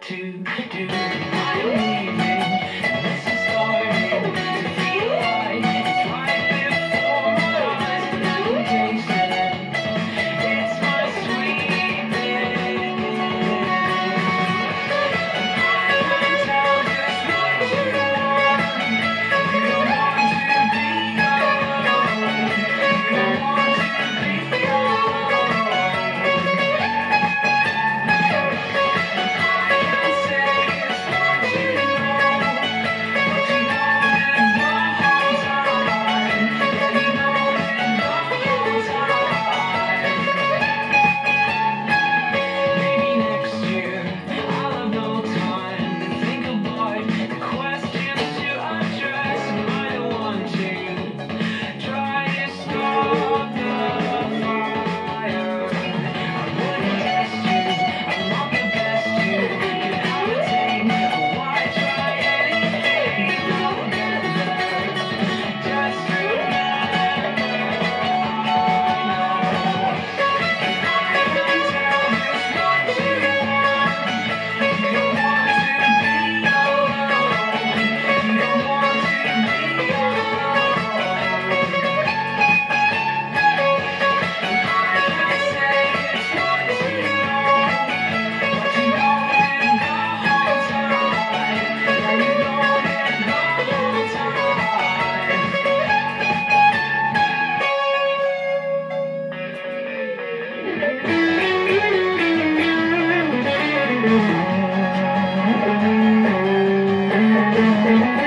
to do. Thank you.